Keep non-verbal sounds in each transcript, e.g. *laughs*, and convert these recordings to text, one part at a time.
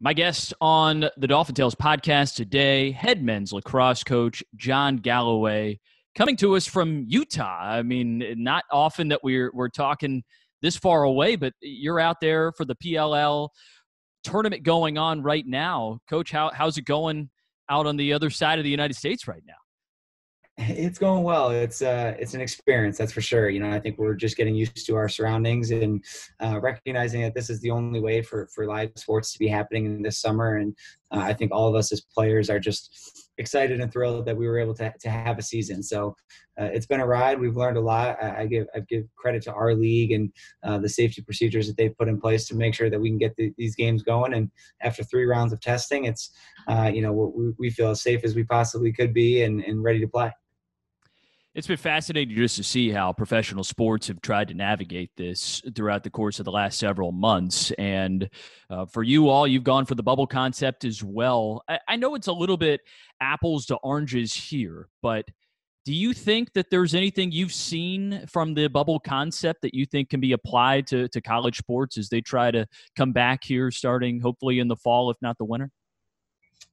My guest on the Dolphin Tales podcast today, head men's lacrosse coach John Galloway, coming to us from Utah. I mean, not often that we're we're talking this far away, but you're out there for the PLL tournament going on right now. Coach, how, how's it going out on the other side of the United States right now? It's going well. It's uh, it's an experience, that's for sure. You know, I think we're just getting used to our surroundings and uh, recognizing that this is the only way for for live sports to be happening in this summer. And uh, I think all of us as players are just excited and thrilled that we were able to to have a season. So uh, it's been a ride. We've learned a lot. I, I give I give credit to our league and uh, the safety procedures that they've put in place to make sure that we can get the, these games going. And after three rounds of testing, it's uh, you know we, we feel as safe as we possibly could be and, and ready to play. It's been fascinating just to see how professional sports have tried to navigate this throughout the course of the last several months. And uh, for you all, you've gone for the bubble concept as well. I, I know it's a little bit apples to oranges here, but do you think that there's anything you've seen from the bubble concept that you think can be applied to, to college sports as they try to come back here starting hopefully in the fall, if not the winter?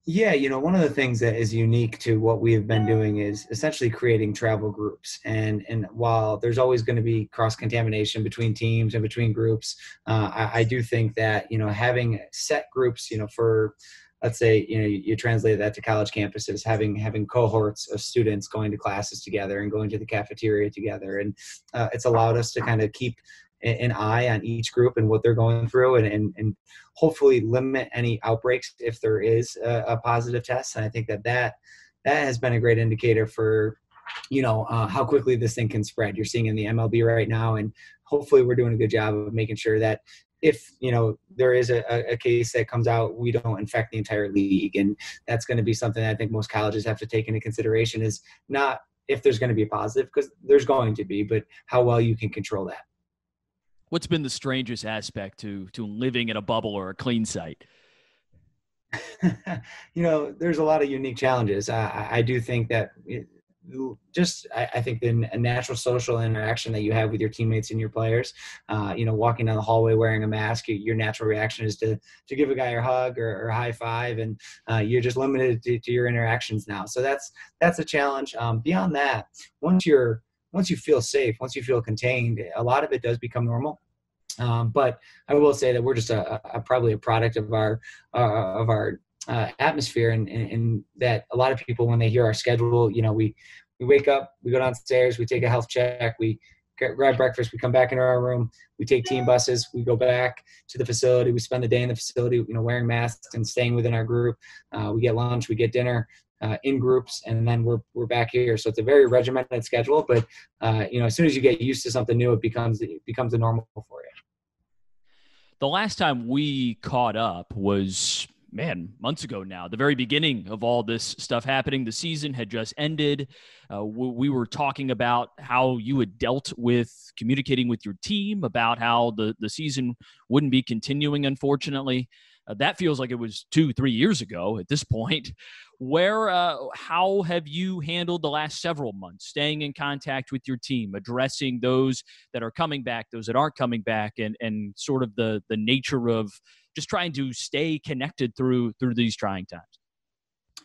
Yeah, you know, one of the things that is unique to what we have been doing is essentially creating travel groups. And and while there's always going to be cross contamination between teams and between groups, uh, I, I, do think that you know having set groups, you know, for let's say you know you, translate that to college campuses, having having cohorts of students going to classes together and going to the cafeteria together, and uh, it's allowed us to kind of keep an eye on each group and what they're going through and, and, and hopefully limit any outbreaks if there is a, a, positive test. And I think that that, that has been a great indicator for, you know, uh, how quickly this thing can spread. You're seeing in the MLB right now, and hopefully we're doing a good job of making sure that if you know there is a, a, case that comes out we don't infect the entire league and that's going to be something i think most colleges have to take into consideration is not if there's going to be a positive because there's going to be but how well you can control that what's been the strangest aspect to to living in a bubble or a clean site? *laughs* you know, there's a lot of unique challenges. I, I do think that it, just I, I, think the natural social interaction that you have with your teammates and your players, uh, you know, walking down the hallway wearing a mask, your natural reaction is to to give a guy a hug or, or a high five, and uh, you're just limited to, to, your interactions now. So that's that's a challenge. Um, beyond that, once you're once you feel safe, once you feel contained, a lot of it does become normal. Um, but I will say that we're just a, a probably a product of our uh, of our uh, atmosphere, and, and, and, that a lot of people when they hear our schedule, you know, we we wake up, we go downstairs, we take a health check, we grab breakfast, we come back into our room, we take team buses, we go back to the facility, we spend the day in the facility, you know, wearing masks and staying within our group. Uh, we get lunch, we get dinner, uh, in groups, and then we're we're back here. So it's a very regimented schedule. But uh, you know, as soon as you get used to something new, it becomes it becomes a normal for you. The last time we caught up was man months ago now the very beginning of all this stuff happening the season had just ended uh, we were talking about how you had dealt with communicating with your team about how the, the season wouldn't be continuing unfortunately uh, that feels like it was two, three years ago at this point. *laughs* Where, uh, how have you handled the last several months, staying in contact with your team, addressing those that are coming back, those that aren't coming back, and and sort of the the nature of just trying to stay connected through through these trying times?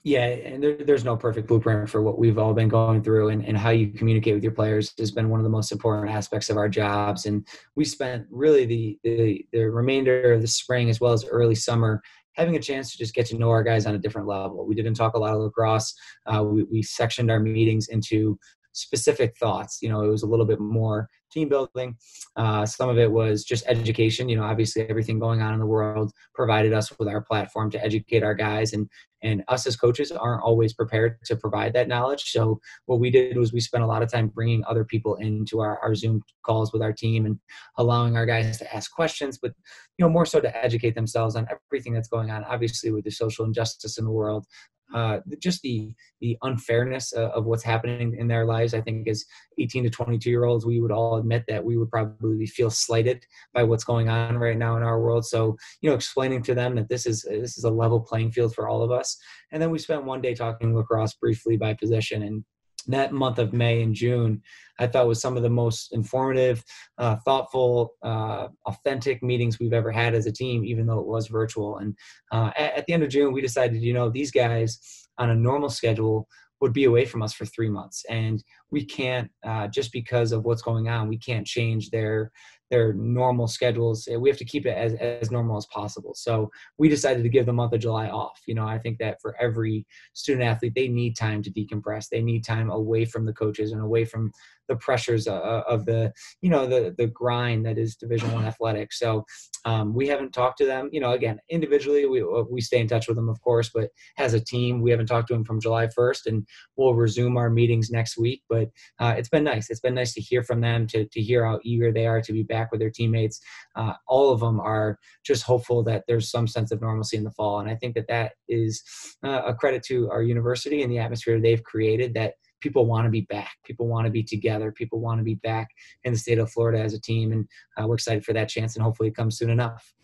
Yeah, and there, there's no perfect blueprint for what we've all been going through, and, and how you communicate with your players has been one of the most important aspects of our jobs. And we spent really the, the, the remainder of the spring as well as early summer having a chance to just get to know our guys on a different level. We didn't talk a lot of lacrosse. Uh, we, we sectioned our meetings into specific thoughts. You know, it was a little bit more team building. Uh, some of it was just education. You know, obviously everything going on in the world provided us with our platform to educate our guys, and and us as coaches aren't always prepared to provide that knowledge. So what we did was we spent a lot of time bringing other people into our, our Zoom calls with our team and allowing our guys to ask questions, but you know more so to educate themselves on everything that's going on. Obviously, with the social injustice in the world, uh, just the the unfairness of, of, what's happening in their lives. I think as 18 to 22 year olds, we would all admit that we would probably feel slighted by what's going on right now in our world. So you know, explaining to them that this is this is a level playing field for all of us. And then we spent one day talking lacrosse briefly by position and that month of May and June, I thought was some of the most informative, uh, thoughtful, uh, authentic meetings we've ever had as a team, even though it was virtual. And uh, at, at, the end of June, we decided, you know, these guys on a normal schedule would be away from us for three months, and we can't uh, just because of what's going on, we can't change their their normal schedules. We have to keep it as, as normal as possible. So we decided to give the month of July off. You know, I think that for every student athlete, they need time to decompress. They need time away from the coaches and away from the pressures uh, uh, of the you know the the grind that is division one athletics so um, we haven't talked to them you know again individually we, uh, we stay in touch with them of course but as a team we haven't talked to them from july 1st and we'll resume our meetings next week but uh, it's been nice it's been nice to hear from them to, to hear how eager they are to be back with their teammates uh, all of them are just hopeful that there's some sense of normalcy in the fall and i think that that is uh, a credit to our university and the atmosphere they've created that people want to be back. People want to be together. People want to be back in the state of Florida as a team, and uh, we're excited for that chance. And hopefully, it comes soon enough.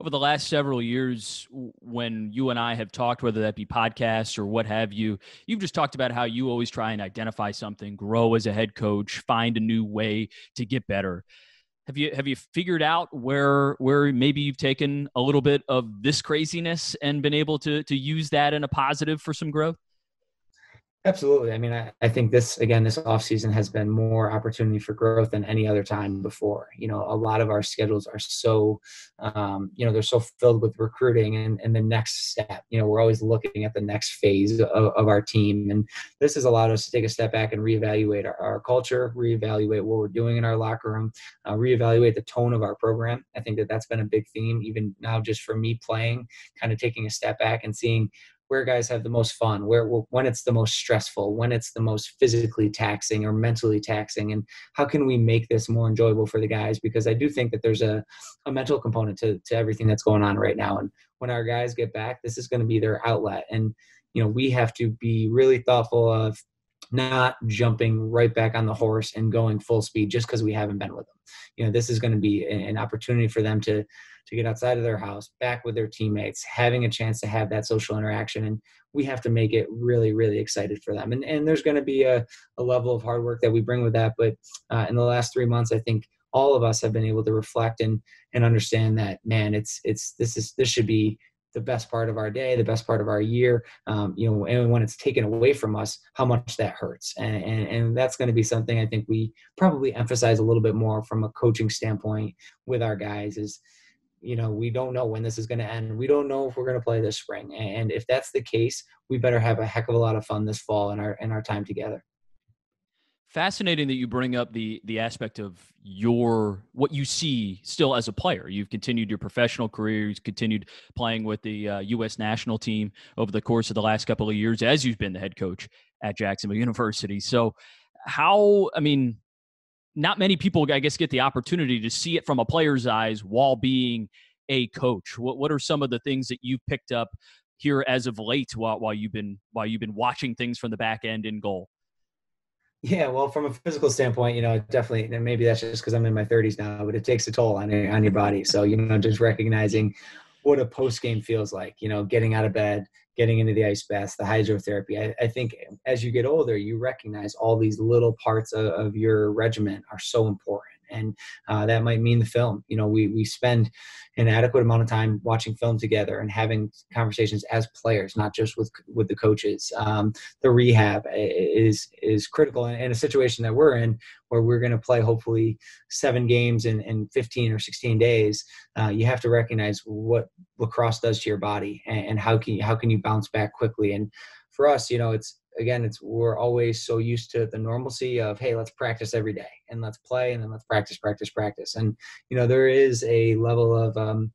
Over the last several years, when you and I have talked, whether that be podcasts or what have you, you've just talked about how you always try and identify something, grow as a head coach, find a new way to get better. Have you have you figured out where where maybe you've taken a little bit of this craziness and been able to to use that in a positive for some growth? Absolutely. I mean, I, I think this, again, this off season has been more opportunity for growth than any other time before. You know, a lot of our schedules are so, um, you know, they're so filled with recruiting and, and the next step. You know, we're always looking at the next phase of, of our team. And this has allowed us to take a step back and reevaluate our, our culture, reevaluate what we're doing in our locker room, uh, reevaluate the tone of our program. I think that that's been a big theme, even now, just for me playing, kind of taking a step back and seeing where guys have the most fun, where when it's the most stressful, when it's the most physically taxing or mentally taxing, and how can we make this more enjoyable for the guys? Because I do think that there's a, a mental component to, to everything that's going on right now. And when our guys get back, this is going to be their outlet. And, you know, we have to be really thoughtful of not jumping right back on the horse and going full speed just because we haven't been with them. You know, this is going to be an opportunity for them to to get outside of their house, back with their teammates, having a chance to have that social interaction. And we have to make it really, really excited for them. And, and there's going to be a, a level of hard work that we bring with that. But uh, in the last three months, I think all of us have been able to reflect and, and understand that, man, it's, it's, this is, this should be the best part of our day, the best part of our year. Um, you know, and when it's taken away from us, how much that hurts. And, and, and that's going to be something I think we probably emphasize a little bit more from a coaching standpoint with our guys is, you know, we don't know when this is going to end. We don't know if we're going to play this spring. And if that's the case, we better have a heck of a lot of fun this fall in our in our time together. Fascinating that you bring up the the aspect of your what you see still as a player. You've continued your professional career. You've continued playing with the uh, U.S. national team over the course of the last couple of years, as you've been the head coach at Jacksonville University. So, how I mean, not many people, I guess, get the opportunity to see it from a player's eyes while being a coach. What what are some of the things that you've picked up here as of late while while you've been while you've been watching things from the back end in goal? Yeah, well, from a physical standpoint, you know, definitely, and maybe that's just because I'm in my 30s now, but it takes a toll on on your body. So, you know, just recognizing what a post game feels like, you know, getting out of bed, getting into the ice baths, the hydrotherapy. I, I, think as you get older, you recognize all these little parts of, of your regimen are so important and uh, that might mean the film. You know, we we spend an adequate amount of time watching film together and having conversations as players, not just with with the coaches. Um, the rehab is is critical in, in, a situation that we're in, where we're going to play hopefully seven games in, in 15 or 16 days. Uh, you have to recognize what lacrosse does to your body and, and how can you, how can you bounce back quickly. And for us, you know, it's again, it's we're always so used to the normalcy of hey, let's practice every day and let's play and then let's practice, practice, practice. And you know, there is a level of um,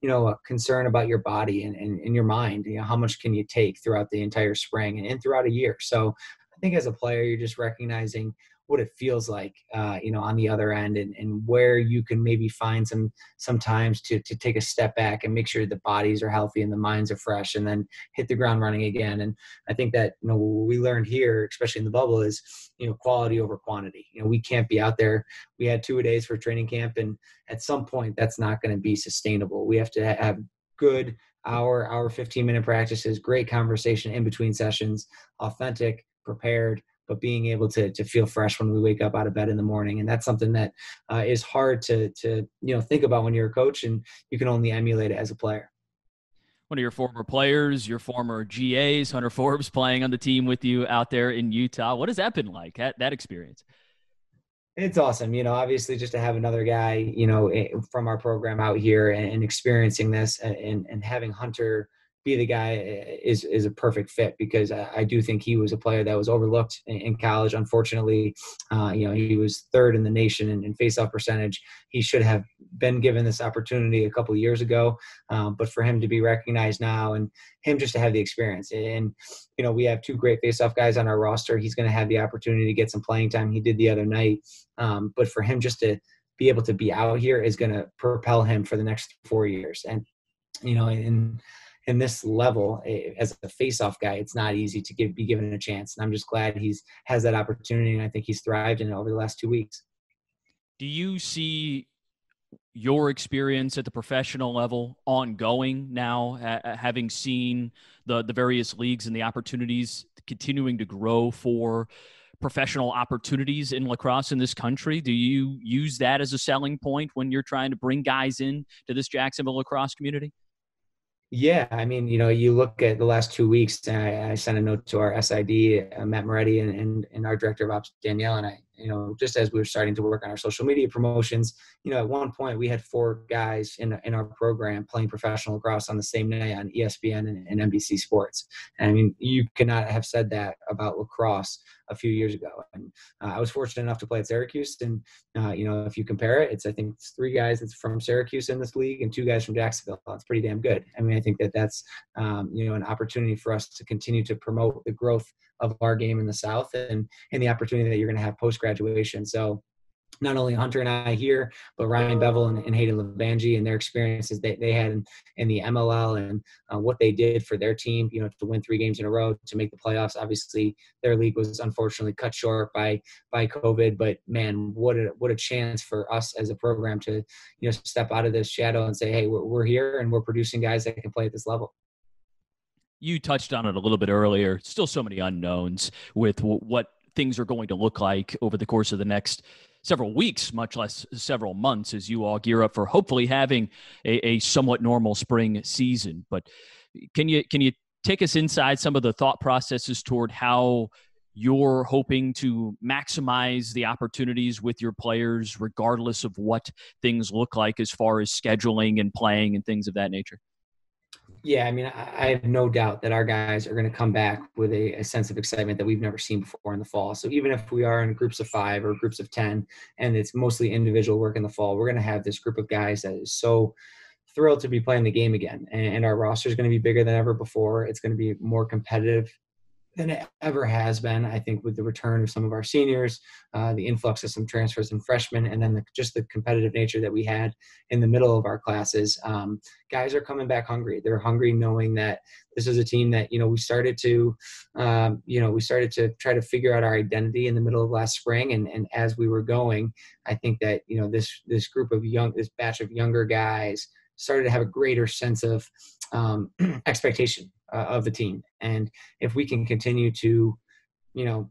you know a concern about your body and, and, and your mind. You know, how much can you take throughout the entire spring and, and throughout a year? So I think as a player, you're just recognizing what it feels like, uh, you know, on the other end, and, and where you can maybe find some sometimes to to take a step back and make sure the bodies are healthy and the minds are fresh, and then hit the ground running again. And I think that you know we learned here, especially in the bubble, is you know quality over quantity. You know, we can't be out there. We had two a days for training camp, and at some point, that's not going to be sustainable. We have to have good hour hour 15 minute practices great conversation in between sessions authentic prepared but being able to to feel fresh when we wake up out of bed in the morning, and that's something that uh, is hard to to you know think about when you're a coach, and you can only emulate it as a player one of your former players, your former GAs, Hunter Forbes, playing on the team with you out there in Utah. What has that been like? That, that experience? It's awesome, you know. Obviously, just to have another guy, you know, eh, from our program out here and, and experiencing this, and, and having Hunter be the guy eh, is is a perfect fit because I, I do think he was a player that was overlooked in, in college. Unfortunately, uh, you know he was third in the nation in, in faceoff percentage. He should have been given this opportunity a couple years ago, um, but for him to be recognized now and him just to have the experience and you know we have two great faceoff guys on our roster. He's going to have the opportunity to get some playing time. He did the other night, um, but for him just to be able to be out here is going to propel him for the next four years and you know and in this level as a face-off guy, it's not easy to give, be given a chance. And I'm just glad he's has that opportunity, and I think he's thrived in it over the last two weeks. Do you see your experience at the professional level ongoing now, having seen the the various leagues and the opportunities continuing to grow for professional opportunities in lacrosse in this country? Do you use that as a selling point when you're trying to bring guys in to this Jacksonville lacrosse community? Yeah, I mean, you know, you look at the last two weeks. I, I sent a note to our SID, uh, Matt Moretti, and, and, and our director of ops, Danielle, and I you know, just as we were starting to work on our social media promotions, you know, at one point we had four guys in, in our program playing professional lacrosse on the same day on ESPN and, and NBC Sports. And I mean, you cannot have said that about lacrosse a few years ago. And uh, I was fortunate enough to play at Syracuse. And, uh, you know, if you compare it, it's, I think it's three guys that's from Syracuse in this league and two guys from Jacksonville. That's pretty damn good. I mean, I think that that's, um, you know, an opportunity for us to continue to promote the growth of our game in the South and, and the opportunity that you're going to have post graduation. So not only Hunter and I here, but Ryan Bevel and, and Hayden Levangie and their experiences they, they had in, in the MLL and uh, what they did for their team, you know, to win three games in a row to make the playoffs. Obviously, their league was unfortunately cut short by by COVID, but man, what a what a chance for us as a program to you know step out of this shadow and say, hey, we're, we're here and we're producing guys that can play at this level you touched on it a little bit earlier. Still so many unknowns with w- what things are going to look like over the course of the next several weeks, much less several months, as you all gear up for hopefully having a, a somewhat normal spring season. But can you can you take us inside some of the thought processes toward how you're hoping to maximize the opportunities with your players, regardless of what things look like as far as scheduling and playing and things of that nature? Yeah, I mean, I, have no doubt that our guys are going to come back with a, a, sense of excitement that we've never seen before in the fall. So even if we are in groups of five or groups of 10, and it's mostly individual work in the fall, we're going to have this group of guys that is so thrilled to be playing the game again. And, and our roster is going to be bigger than ever before. It's going to be more competitive than it ever has been. I think with the return of some of our seniors, uh, the influx of some transfers and freshmen, and then the, just the competitive nature that we had in the middle of our classes, um, guys are coming back hungry. They're hungry, knowing that this is a team that you know we started to, um, you know, we started to try to figure out our identity in the middle of last spring, and and as we were going, I think that you know this this group of young, this batch of younger guys started to have a greater sense of um, *clears throat* expectation uh, of the team. And if we can continue to, you know,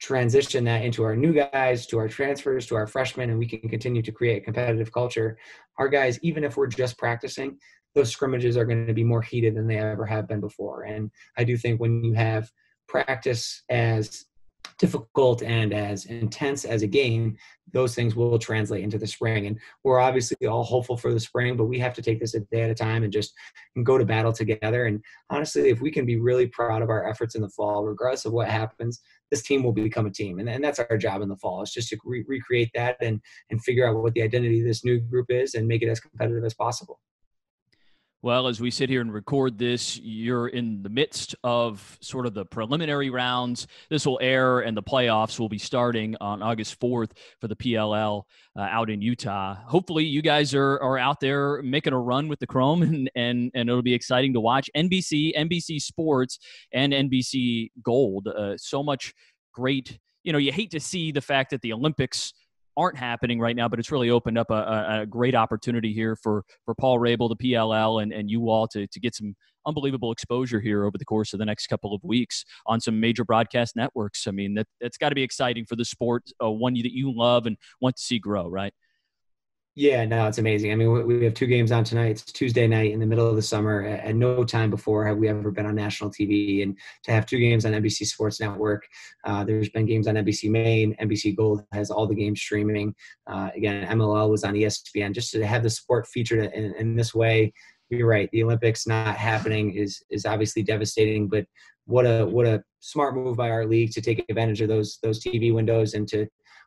transition that into our new guys, to our transfers, to our freshmen, and we can continue to create a competitive culture, our guys, even if we're just practicing, those scrimmages are going to be more heated than they ever have been before. And I do think when you have practice as difficult and as intense as a game, those things will translate into the spring. And we're obviously all hopeful for the spring, but we have to take this a day at a time and just go to battle together. And honestly, if we can be really proud of our efforts in the fall, regardless of what happens, this team will become a team. And, and that's our job in the fall. It's just to re- recreate that and, and figure out what the identity of this new group is and make it as competitive as possible. Well, as we sit here and record this, you're in the midst of sort of the preliminary rounds. This will air, and the playoffs will be starting on August 4th for the PLL uh, out in Utah. Hopefully, you guys are, are out there making a run with the Chrome, *laughs* and, and, and it'll be exciting to watch. NBC, NBC Sports, and NBC Gold. Uh, so much great. You know, you hate to see the fact that the Olympics – aren't happening right now, but it's really opened up a, a, great opportunity here for for Paul Rabil, the PLL, and, and you all to, to get some unbelievable exposure here over the course of the next couple of weeks on some major broadcast networks. I mean, that, that's got to be exciting for the sport, uh, one that you love and want to see grow, right? Yeah, no, it's amazing. I mean, we have two games on tonight. It's Tuesday night in the middle of the summer. At no time before have we ever been on national TV, and to have two games on NBC Sports Network. Uh, there's been games on NBC Maine. NBC Gold has all the games streaming. Uh, again, MLL was on ESPN. Just to have the sport featured in, in this way, you're right. The Olympics not happening is is obviously devastating, but what a what a smart move by our league to take advantage of those those TV windows and to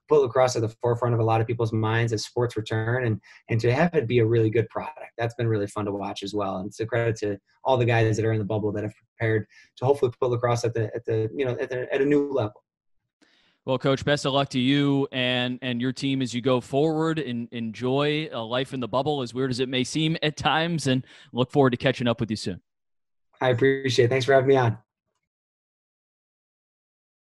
put lacrosse at the forefront of a lot of people's minds as sports return and and to have it be a really good product that's been really fun to watch as well and it's a credit to all the guys that are in the bubble that have prepared to hopefully put lacrosse at the at the you know at, the, at a new level well, Coach, best of luck to you and and your team as you go forward and enjoy a life in the bubble, as weird as it may seem at times, and look forward to catching up with you soon. I appreciate it. Thanks for having me on.